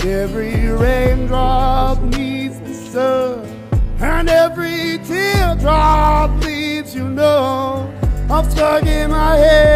Every raindrop needs the sun, and every teardrop leaves you know. I'm stuck in my head.